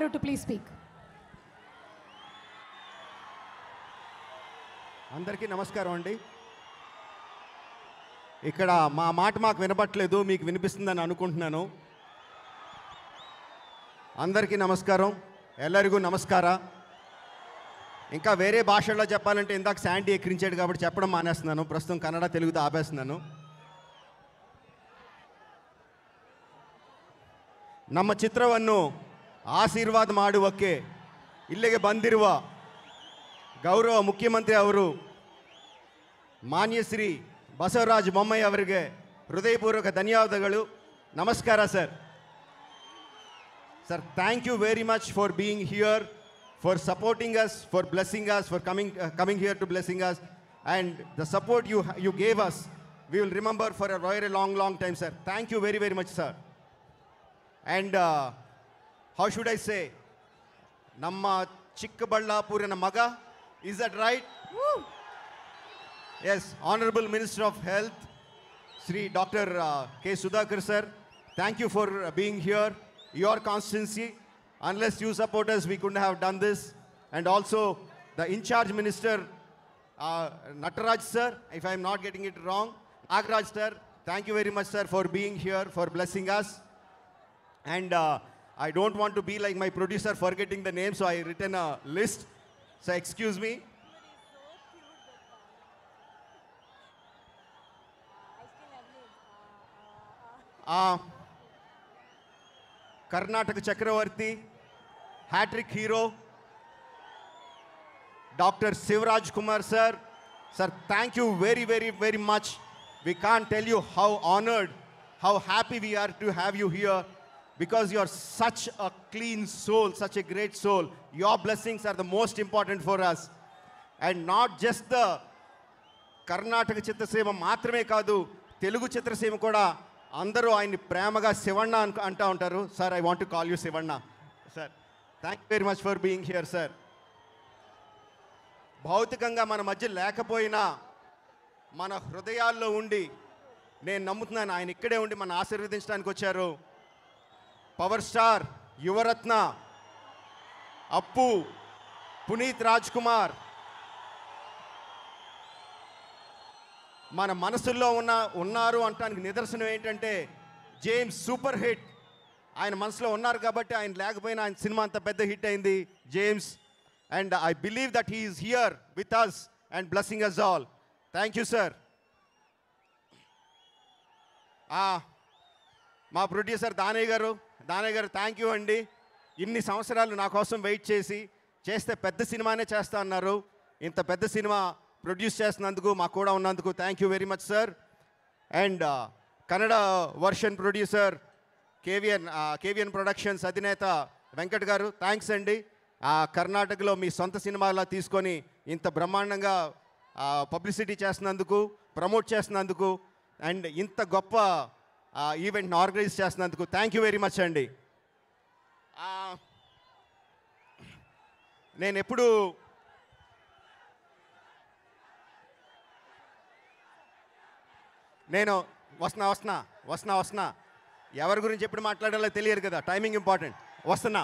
గారు to please speak అందరికీ నమస్కారం అండి ఇక్కడ మా మాట మాకు వినపట్లేదు మీకు వినిపిస్తుందని అనుకుంటున్నాను అందరికీ నమస్కారం ಎಲ್ಲರಿಗೂ నమస్కార ఇంకా వేరే భాషల్లో చెప్పాలంటే ఇందాక శాండీ ఎక్కిరించాడు కాబట్టి చెప్పడం మానేస్తున్నాను ప్రస్తుతం కన్నడ తెలుగుతో ఆపేస్తున్నాను ನಮ್ಮ ಚಿತ್ರವನ್ನು ಆಶೀರ್ವಾದ ಮಾಡುವಕ್ಕೆ ಇಲ್ಲಿಗೆ ಬಂದಿರುವ ಗೌರವ ಮುಖ್ಯಮಂತ್ರಿ ಅವರು ಮಾನ್ಯ ಶ್ರೀ ಬಸವರಾಜ ಬೊಮ್ಮಾಯಿ ಅವರಿಗೆ ಹೃದಯಪೂರ್ವಕ ಧನ್ಯವಾದಗಳು. ನಮಸ್ಕಾರ sir. Sir thank you very much for being here for supporting us for blessing us for coming coming here to blessing us and the support you you gave us we will remember for a very long long time sir thank you very very much sir and how should I say, Namma Chikkaballapurana Maga, is that right? Woo. Yes, Honorable Minister of Health, Sri Dr. Uh, K. Sudhakar sir, thank you for uh, being here. Your constancy, unless you support us, we couldn't have done this. And also, the in-charge minister, uh, Nataraj sir, if I'm not getting it wrong, Nagraj sir, thank you very much sir for being here, for blessing us. And uh, I don't want to be like my producer forgetting the name, so I written a list. So excuse me. Uh, Karnataka Chakravarti, hat-trick hero, Dr. Sivraj Kumar sir. Sir, thank you very, very, very much. We can't tell you how honored, how happy we are to have you here because you're such a clean soul, such a great soul. Your blessings are the most important for us. And not just the Karnataka చిత్రసీమ మాత్రమే కాదు తెలుగు చిత్రసీమ కూడా అందరూ ఆయన్ని ప్రేమగా శివಣ್ణ అను అంటూ ఉంటారు sir I want to call you Shivanna sir thank you very much for being here sir భౌతికంగా మన మధ్య లేకపోయినా మన హృదయాల్లో ఉండి నేను నమ్ముతున్నాను ఆయన ఇక్కడే ఉండి మన ఆశీర్వదించడానికి వచ్చారు పవర్ స్టార్ యువరత్న అప్పు పునీత్ రాజ్ కుమార్ మన మనసుల్లో ఉన్న ఉన్నారు అంటానికి నిదర్శనం ఏంటంటే జేమ్స్ సూపర్ హిట్. ఆయన మనసులో ఉన్నారు కాబట్టి ఆయన లేకపోయినా ఆయన సినిమా అంత పెద్ద హిట్ అయింది James. And I believe that he's here with us and blessing us all. Thank you sir. మా ప్రొడ్యూసర్ దానయ్య గారు దానయ్య గారు థ్యాంక్ యూ అండి. ఇన్ని సంవత్సరాలు నా కోసం వెయిట్ చేసి చేస్తే పెద్ద సినిమానే చేస్తా అన్నారు. ఇంత పెద్ద సినిమా ప్రొడ్యూస్ చేస్తున్నందుకు మాకు కూడా ఉన్నందుకు thank you very much sir and Kannada version producer KVN KVN productions అధినేత వెంకట్ గారు థ్యాంక్స్ అండి. ఆ, కర్ణాటకలో మీ సొంత సినిమాలా తీసుకొని ఇంత బ్రహ్మాండంగా పబ్లిసిటీ చేస్తున్నందుకు ప్రమోట్ చేసినందుకు అండ్ ఇంత గొప్ప ఈవెంట్ని ఆర్గనైజ్ చేస్తున్నందుకు థ్యాంక్ యూ వెరీ మచ్ అండి. నేను ఎప్పుడు నేను వస్తున్నా వస్తున్నా వస్తున్నా వస్తున్నా. ఎవరి గురించి ఎప్పుడు మాట్లాడాలో తెలియదు కదా టైమింగ్ ఇంపార్టెంట్ వస్తున్నా.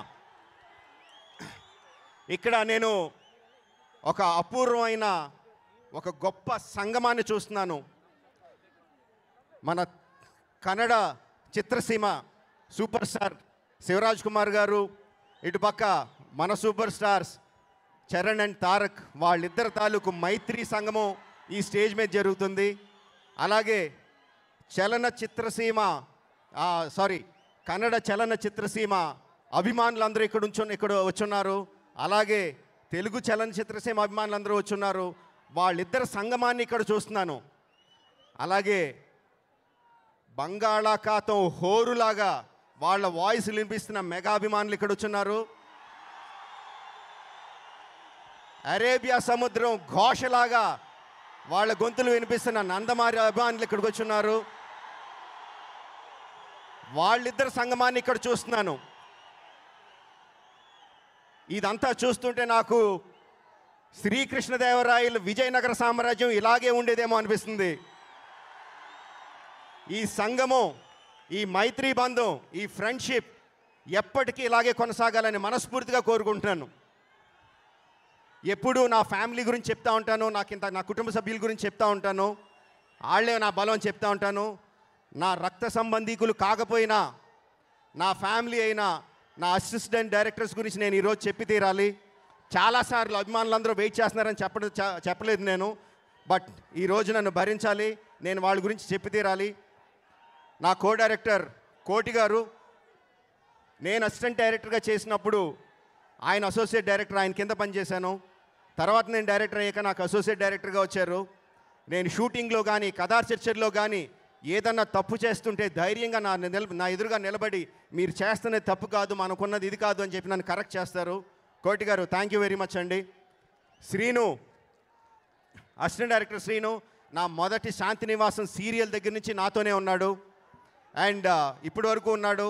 ఇక్కడ నేను ఒక అపూర్వమైన ఒక గొప్ప సంగమాన్ని చూస్తున్నాను. మన కన్నడ చిత్రసీమ సూపర్ స్టార్ శివరాజ్ కుమార్ గారు ఇటుపక్క మన super stars Charan and Tarak వాళ్ళిద్దరి తాలూకు మైత్రి సంగమం ఈ స్టేజ్ మీద జరుగుతుంది. అలాగే చలన చిత్రసీమ సారీ కన్నడ చలన చిత్రసీమ అభిమానులందరూ ఇక్కడ ఉంచు ఇక్కడ వచ్చున్నారు. అలాగే తెలుగు చలన చిత్రసీమ అభిమానులందరూ వచ్చున్నారు. వాళ్ళిద్దరి సంగమాన్ని ఇక్కడ చూస్తున్నాను. అలాగే బంగాళాఖాతం హోరులాగా వాళ్ళ వాయిస్ వినిపిస్తున్న మెగాభిమానులు ఇక్కడ వచ్చున్నారు. అరేబియా సముద్రం ఘోషలాగా వాళ్ళ గొంతులు వినిపిస్తున్న నందమారి అభిమానులు ఇక్కడికి వచ్చున్నారు. వాళ్ళిద్దరు సంగమాన్ని ఇక్కడ చూస్తున్నాను. ఇదంతా చూస్తుంటే నాకు శ్రీకృష్ణదేవరాయలు విజయనగర సామ్రాజ్యం ఇలాగే ఉండేదేమో అనిపిస్తుంది. ఈ సంఘము ఈ మైత్రీ బంధం ఈ ఫ్రెండ్షిప్ ఎప్పటికీ ఇలాగే కొనసాగాలని మనస్ఫూర్తిగా కోరుకుంటున్నాను. ఎప్పుడూ నా ఫ్యామిలీ గురించి చెప్తా ఉంటాను నాకు ఇంత నా కుటుంబ సభ్యుల గురించి చెప్తా ఉంటాను వాళ్ళే నా బలం చెప్తా ఉంటాను. నా రక్త సంబంధీకులు కాకపోయినా నా ఫ్యామిలీ అయినా నా అసిస్టెంట్ డైరెక్టర్స్ గురించి నేను ఈరోజు చెప్పి తీరాలి. చాలాసార్లు అభిమానులందరూ వెయిట్ చేస్తున్నారని చెప్పడం చెప్పలేదు నేను బట్ ఈరోజు నన్ను భరించాలి నేను వాళ్ళ గురించి చెప్పి తీరాలి. నా కో డైరెక్టర్ కోటి గారు నేను అసిస్టెంట్ డైరెక్టర్గా చేసినప్పుడు ఆయన అసోసియేట్ డైరెక్టర్ ఆయన కింద పనిచేశాను. తర్వాత నేను డైరెక్టర్ అయ్యాక నాకు అసోసియేట్ డైరెక్టర్గా వచ్చారు. నేను షూటింగ్లో కానీ కథా చర్చల్లో కానీ ఏదన్నా తప్పు చేస్తుంటే ధైర్యంగా నా నిల నా ఎదురుగా నిలబడి మీరు చేస్తున్నది తప్పు కాదు మనకున్నది ఇది కాదు అని చెప్పి నన్ను కరెక్ట్ చేస్తారు. కోటి గారు థ్యాంక్ యూ వెరీ మచ్ అండి. శ్రీను అసిస్టెంట్ డైరెక్టర్ శ్రీను నా మొదటి శాంతి నివాసం సీరియల్ దగ్గర నుంచి నాతోనే ఉన్నాడు. అండ్ ఇప్పటి వరకు ఉన్నాడు.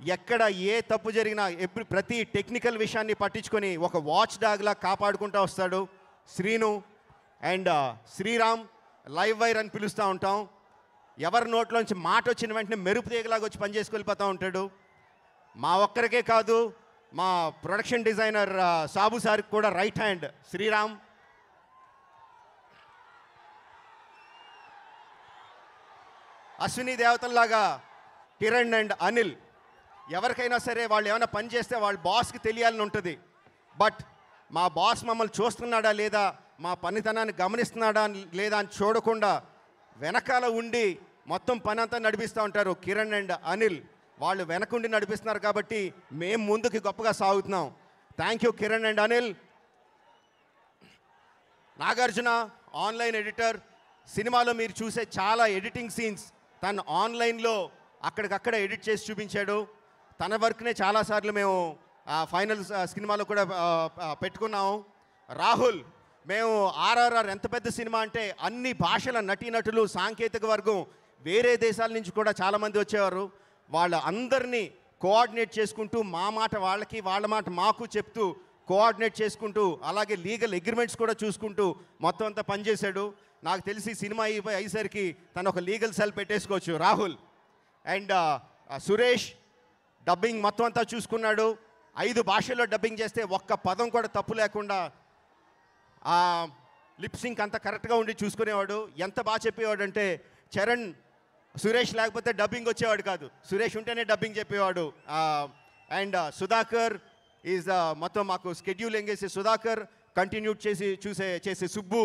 ఎక్కడ ఏ తప్పు జరిగినా ఎప్పుడు ప్రతి టెక్నికల్ విషయాన్ని పట్టించుకొని ఒక వాచ్ డాగ్లా కాపాడుకుంటూ వస్తాడు. Srinu and Sriram live wire అని పిలుస్తూ ఉంటాం. ఎవరి నోట్లోంచి మాట వచ్చిన వెంటనే మెరుపు తీగలాగా వచ్చి పనిచేసుకు వెళ్ళిపోతూ ఉంటాడు. మా ఒక్కరికే కాదు మా ప్రొడక్షన్ డిజైనర్ సాబు సార్కి కూడా రైట్ హ్యాండ్ శ్రీరామ్ అశ్విని దేవతల్లాగా కిరణ్ అండ్ అనిల్. ఎవరికైనా సరే వాళ్ళు ఏమైనా పని చేస్తే వాళ్ళ బాస్కి తెలియాలని ఉంటుంది. బట్ మా బాస్ మమ్మల్ని చూస్తున్నాడా లేదా మా పనితనాన్ని గమనిస్తున్నాడా లేదా అని చూడకుండా వెనకాల ఉండి మొత్తం పని అంతా నడిపిస్తూ ఉంటారు కిరణ్ అండ్ అనిల్. వాళ్ళు వెనకుండి నడిపిస్తున్నారు కాబట్టి మేము ముందుకి గొప్పగా సాగుతున్నాం. Thank you Kiran and Anil. Nagarjuna online editor సినిమాలో మీరు చూసే చాలా ఎడిటింగ్ సీన్స్. తను ఆన్లైన్లో అక్కడికక్కడ ఎడిట్ చేసి చూపించాడు. తన వర్క్నే చాలాసార్లు మేము ఫైనల్ సినిమాలో కూడా పెట్టుకున్నాము. రాహుల్ మేము ఆర్ఆర్ఆర్ ఎంత పెద్ద సినిమా అంటే అన్ని భాషల నటీనటులు సాంకేతిక వర్గం వేరే దేశాల నుంచి కూడా చాలామంది వచ్చేవారు. వాళ్ళ అందరినీ కోఆర్డినేట్ చేసుకుంటూ మా మాట వాళ్ళకి వాళ్ళ మాట మాకు చెప్తూ కోఆర్డినేట్ చేసుకుంటూ అలాగే లీగల్ అగ్రిమెంట్స్ కూడా చూసుకుంటూ మొత్తం అంతా పనిచేశాడు. నాకు తెలిసి సినిమా అయిపోయి అయ్యేసరికి తను ఒక లీగల్ సెల్ పెట్టేసుకోవచ్చు రాహుల్. అండ్ సురేష్ డబ్బింగ్ మొత్తం అంతా చూసుకున్నాడు. ఐదు భాషల్లో డబ్బింగ్ చేస్తే ఒక్క పదం కూడా తప్పు లేకుండా లిప్సింక్ అంత కరెక్ట్గా ఉండి చూసుకునేవాడు. ఎంత బాగా చెప్పేవాడు అంటే చరణ్ సురేష్ లేకపోతే డబ్బింగ్ వచ్చేవాడు కాదు. సురేష్ ఉంటేనే డబ్బింగ్ చెప్పేవాడు. అండ్ సుధాకర్ ఈజ్ మొత్తం మాకు స్కెడ్యూల్ ఎంగేసి సుధాకర్ కంటిన్యూట్ చేసి చూసే చేసే Subbu.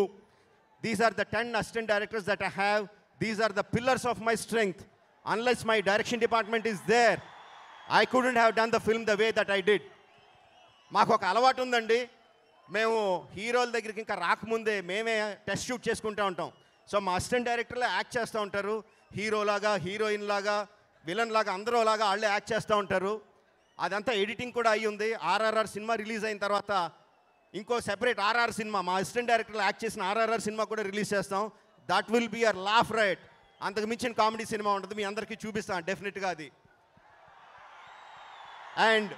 These are the ten assistant directors that I have these are the pillars of my strength unless my direction department is there I couldn't have done the film the way that I did మాకు ఒక అలవాటు ఉందండి. మేము హీరోల దగ్గరికి ఇంకా రాకముందే మేమే టెస్ట్ షూట్ చేసుకుంటూ ఉంటాం. సో మా అసిస్టెంట్ డైరెక్టర్లే యాక్ట్ చేస్తూ ఉంటారు. హీరోలాగా హీరోయిన్ లాగా విలన్ లాగా అందరూ లాగా వాళ్ళే యాక్ట్ చేస్తూ ఉంటారు. అదంతా ఎడిటింగ్ కూడా అయ్యి ఉంది. ఆర్ఆర్ఆర్ సినిమా రిలీజ్ అయిన తర్వాత ఇంకో సెపరేట్ ఆర్ఆర్ సినిమా మా అసిస్టెంట్ డైరెక్టర్ యాక్ట్ చేసిన ఆర్ఆర్ఆర్ సినిమా కూడా రిలీజ్ చేస్తాం. That will be a laugh riot అంతకు మించిన కామెడీ సినిమా ఉంటుంది మీ అందరికీ చూపిస్తాను డెఫినెట్గా అది. అండ్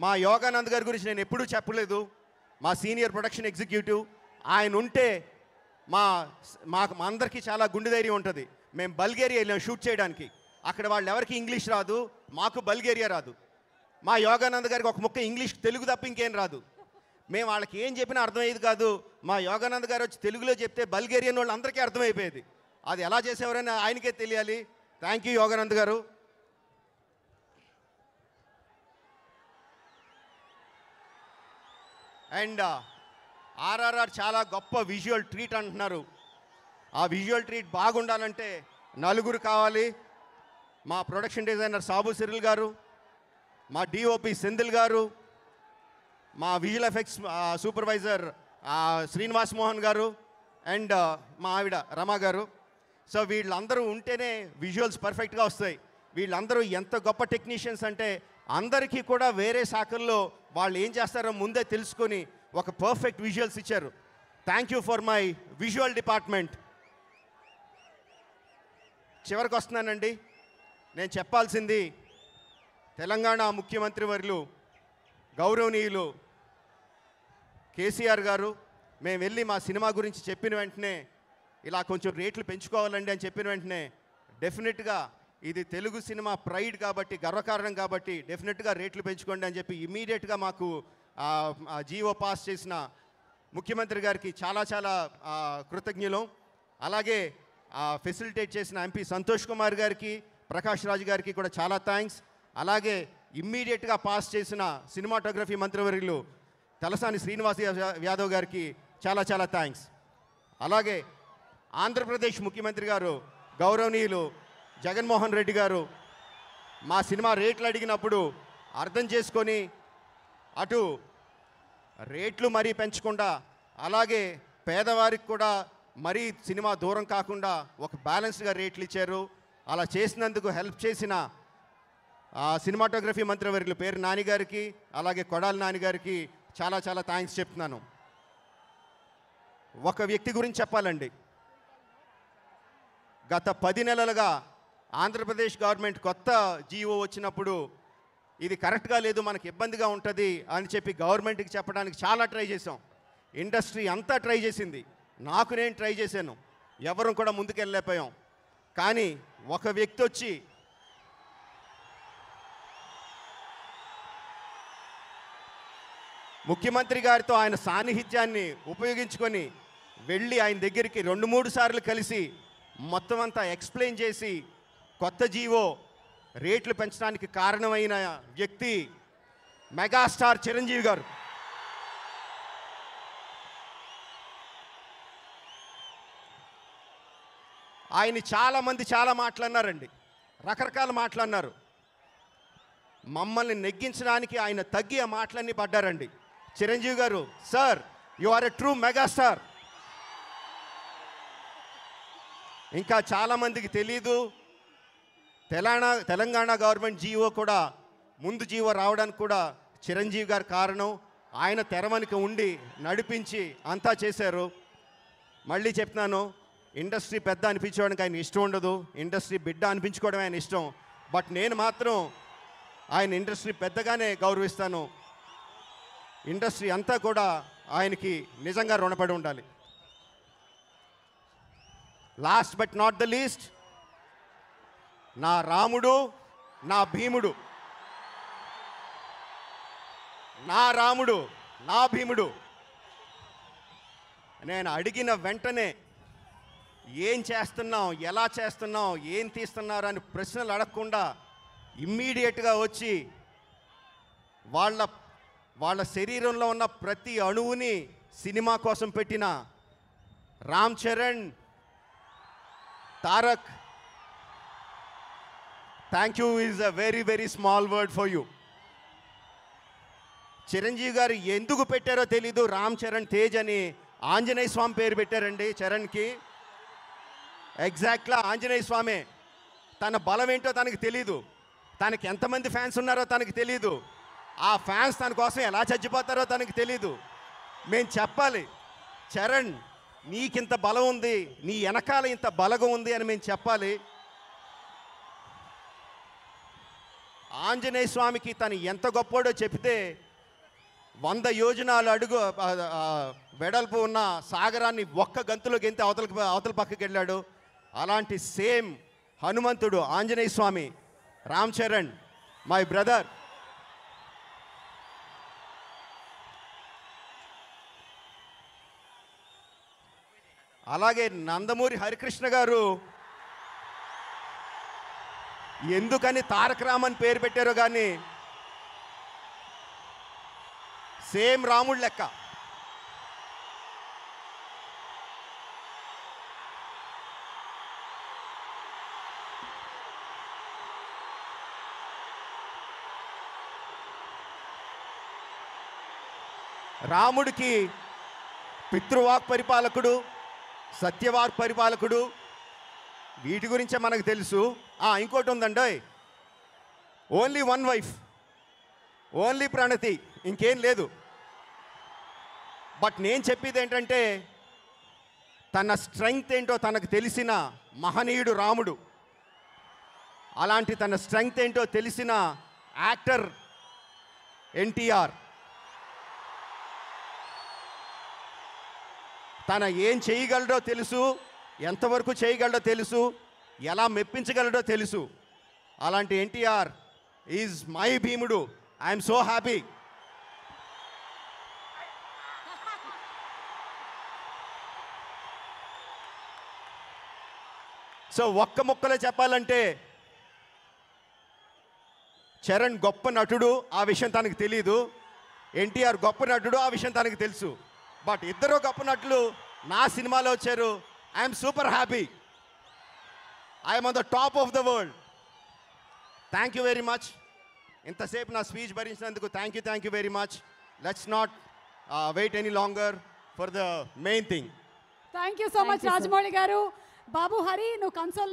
మా యోగానంద్ గారి గురించి నేను ఎప్పుడూ చెప్పలేదు. మా సీనియర్ ప్రొడక్షన్ ఎగ్జిక్యూటివ్ ఆయన ఉంటే మా మాకు మా అందరికీ చాలా గుండె ధైర్యం ఉంటుంది. మేము బల్గేరియా వెళ్ళాం షూట్ చేయడానికి. అక్కడ వాళ్ళు ఎవరికి ఇంగ్లీష్ రాదు. మాకు బల్గేరియా రాదు. మా యోగానంద్ గారికి ఒక ముక్క ఇంగ్లీష్ తెలుగు తప్ప ఇంకేం రాదు. మేము వాళ్ళకి ఏం చెప్పినా అర్థమయ్యేది కాదు. మా యోగానంద్ గారు వచ్చి తెలుగులో చెప్తే బల్గేరియన్ వాళ్ళు అందరికీ అర్థమైపోయేది. అది ఎలా చేసేవారని ఆయనకే తెలియాలి. థ్యాంక్ యూ యోగానంద్ గారు. అండ్ ఆర్ఆర్ఆర్ చాలా గొప్ప విజువల్ ట్రీట్ అంటున్నారు. ఆ విజువల్ ట్రీట్ బాగుండాలంటే నలుగురు కావాలి. మా ప్రొడక్షన్ డిజైనర్ సాబు సిరిల్ గారు మా డిఓపి సెందిల్ గారు మా visual effects supervisor Srinivas Mohan garu and మా ఆవిడ రమా గారు. సో వీళ్ళందరూ ఉంటేనే విజువల్స్ పర్ఫెక్ట్గా వస్తాయి. వీళ్ళందరూ ఎంత గొప్ప టెక్నీషియన్స్ అంటే అందరికీ కూడా వేరే శాఖల్లో వాళ్ళు ఏం చేస్తారో ముందే తెలుసుకొని ఒక పర్ఫెక్ట్ విజువల్స్ ఇచ్చారు. Thank you for my visual department చివరికి వస్తున్నానండి. నేను చెప్పాల్సింది తెలంగాణ ముఖ్యమంత్రి వర్యులు గౌరవనీయులు కేసీఆర్ గారు మేము వెళ్ళి మా సినిమా గురించి చెప్పిన వెంటనే ఇలా కొంచెం రేట్లు పెంచుకోవాలండి అని చెప్పిన వెంటనే డెఫినెట్గా ఇది తెలుగు సినిమా ప్రైడ్ కాబట్టి గర్వకారణం కాబట్టి డెఫినెట్గా రేట్లు పెంచుకోండి అని చెప్పి ఇమీడియట్గా మాకు జీవో పాస్ చేసిన ముఖ్యమంత్రి గారికి చాలా చాలా కృతజ్ఞులం. అలాగే ఫెసిలిటేట్ చేసిన ఎంపీ సంతోష్ కుమార్ గారికి ప్రకాష్ రాజు గారికి కూడా చాలా థ్యాంక్స్. అలాగే ఇమ్మీడియట్గా పాస్ చేసిన సినిమాటోగ్రఫీ మంత్రివర్యులు తలసాని శ్రీనివాస్ యా- యాదవ్ గారికి చాలా చాలా థ్యాంక్స్. అలాగే ఆంధ్రప్రదేశ్ ముఖ్యమంత్రి గారు గౌరవనీయులు జగన్మోహన్ రెడ్డి గారు మా సినిమా రేట్లు అడిగినప్పుడు అర్థం చేసుకొని అటు రేట్లు మరీ పెంచకుండా అలాగే పేదవారికి కూడా మరీ సినిమా దూరం కాకుండా ఒక బ్యాలెన్స్గా రేట్లు ఇచ్చారు. అలా చేసినందుకు హెల్ప్ చేసిన సినిమాటోగ్రఫీ మంత్రివర్యులు పేరు నాన్నగారికి అలాగే కొడాలి నాన్నగారికి చాలా చాలా థ్యాంక్స్ చెప్తున్నాను. ఒక వ్యక్తి గురించి చెప్పాలండి. గత పది నెలలుగా ఆంధ్రప్రదేశ్ గవర్నమెంట్ కొత్త జీవో వచ్చినప్పుడు ఇది కరెక్ట్గా లేదు మనకి ఇబ్బందిగా ఉంటుంది అని చెప్పి గవర్నమెంట్కి చెప్పడానికి చాలా ట్రై చేసాం ఇండస్ట్రీ అంతా ట్రై చేసింది. నాకు నేను ట్రై చేశాను. ఎవరు కూడా ముందుకెళ్ళలేకపోయాం. కానీ ఒక వ్యక్తి వచ్చి ముఖ్యమంత్రి గారితో ఆయన సాన్నిహిత్యాన్ని ఉపయోగించుకొని వెళ్ళి ఆయన దగ్గరికి రెండు మూడు సార్లు కలిసి మొత్తం అంతా ఎక్స్ప్లెయిన్ చేసి కొత్త జీవో రేట్లు పెంచడానికి కారణమైన వ్యక్తి మెగాస్టార్ చిరంజీవి గారు. ఆయన చాలామంది చాలా మాట్లాడినారండి. రకరకాల మాట్లాడినారు. మమ్మల్ని నెగ్గించడానికి ఆయన తగ్గి ఆ మాటలన్నీ పడ్డారండి. Chiranjeevi garu sir you are a true megastar ఇంకా చాలామందికి తెలీదు. తెలంగాణ తెలంగాణ గవర్నమెంట్ జీవో కూడా ముందు జీవో రావడానికి కూడా చిరంజీవి గారు కారణం. ఆయన తెరవనికి ఉండి నడిపించి అంతా చేశారు. మళ్ళీ చెప్తున్నాను ఇండస్ట్రీ పెద్ద అనిపించడానికి ఆయన ఇష్టం ఉండదు. ఇండస్ట్రీ బిడ్డ అనిపించుకోవడం ఆయన ఇష్టం. బట్ నేను మాత్రం ఆయన ఇండస్ట్రీ పెద్దగానే గౌరవిస్తాను. ఇండస్ట్రీ అంతా కూడా ఆయనకి నిజంగా రుణపడి ఉండాలి. Last but not the least నా రాముడు నా భీముడు. నా రాముడు నా భీముడు. నేను అడిగిన వెంటనే ఏం చేస్తున్నాం ఎలా చేస్తున్నాం ఏం తీస్తున్నారు? అని ప్రశ్నలు అడగకుండా ఇమ్మీడియట్గా వచ్చి వాళ్ళ వాళ్ళ శరీరంలో ఉన్న ప్రతి అణువుని సినిమా కోసం పెట్టిన Ram Charan Tarak thank you is a very very small word for you. Chiranjeevi garu ఎందుకు పెట్టారో తెలీదు. రామ్ చరణ్ తేజ్ అని ఆంజనేయ స్వామి పేరు పెట్టారండి చరణ్కి. ఎగ్జాక్ట్లా ఆంజనేయ స్వామి. తన బలం ఏంటో తనకి తెలీదు. తనకి ఎంతమంది ఫ్యాన్స్ ఉన్నారో తనకి తెలీదు. ఆ ఫ్యాన్స్ తన కోసం ఎలా చచ్చిపోతారో తనకి తెలీదు. మేము చెప్పాలి చరణ్ నీకింత బలం ఉంది నీ వెనకాల ఇంత బలగం ఉంది అని మేము చెప్పాలి. ఆంజనేయ స్వామికి తను ఎంత గొప్పోడో చెప్తే వంద యోజనాలు అడుగు వెడల్పు ఉన్న సాగరాన్ని ఒక్క గంతులో గెంతి అవతల అవతల పక్కకి వెళ్ళాడు. అలాంటి సేమ్ హనుమంతుడు ఆంజనేయ స్వామి రామ్ చరణ్ మై బ్రదర్ అలాగే నందమూరి హరికృష్ణ గారు ఎందుకని తారక రామన్ పేరు పెట్టారో కానీ సేమ్ రాముడు లెక్క. రాముడికి పితృవాక్ పరిపాలకుడు సత్యవాక్ పరిపాలకుడు. వీటి గురించే మనకు తెలుసు. ఆ, ఇంకోటి ఉందండి only one wife only Pranathi ఇంకేం లేదు. బట్ నేను చెప్పేది ఏంటంటే తన స్ట్రెంగ్త్ ఏంటో తనకు తెలిసిన మహనీయుడు రాముడు. అలాంటి తన స్ట్రెంగ్త్ ఏంటో తెలిసిన యాక్టర్ ఎన్టీఆర్. తన ఏం చేయగలడో తెలుసు ఎంతవరకు చేయగలడో తెలుసు ఎలా మెప్పించగలడో తెలుసు. అలాంటి ఎన్టీఆర్ ఈజ్ మై భీముడు. ఐఎమ్ సో హ్యాపీ సో ఒక్క ముక్కలో చెప్పాలంటే చరణ్ గొప్ప నటుడు ఆ విషయం తనకు తెలియదు ఎన్టీఆర్ గొప్ప నటుడు ఆ విషయం తనకు తెలుసు. బట్ ఇద్దరు గొప్ప నటులు నా సినిమాలో వచ్చారు. I'm super happy I'm on the top of the world thank you very much ఇంతసేపు నా speech భరించినందుకు thank you thank you very much let's not wait any longer for the main thing thank you so much Rajamouli garu. Babu Hari నువ్వు console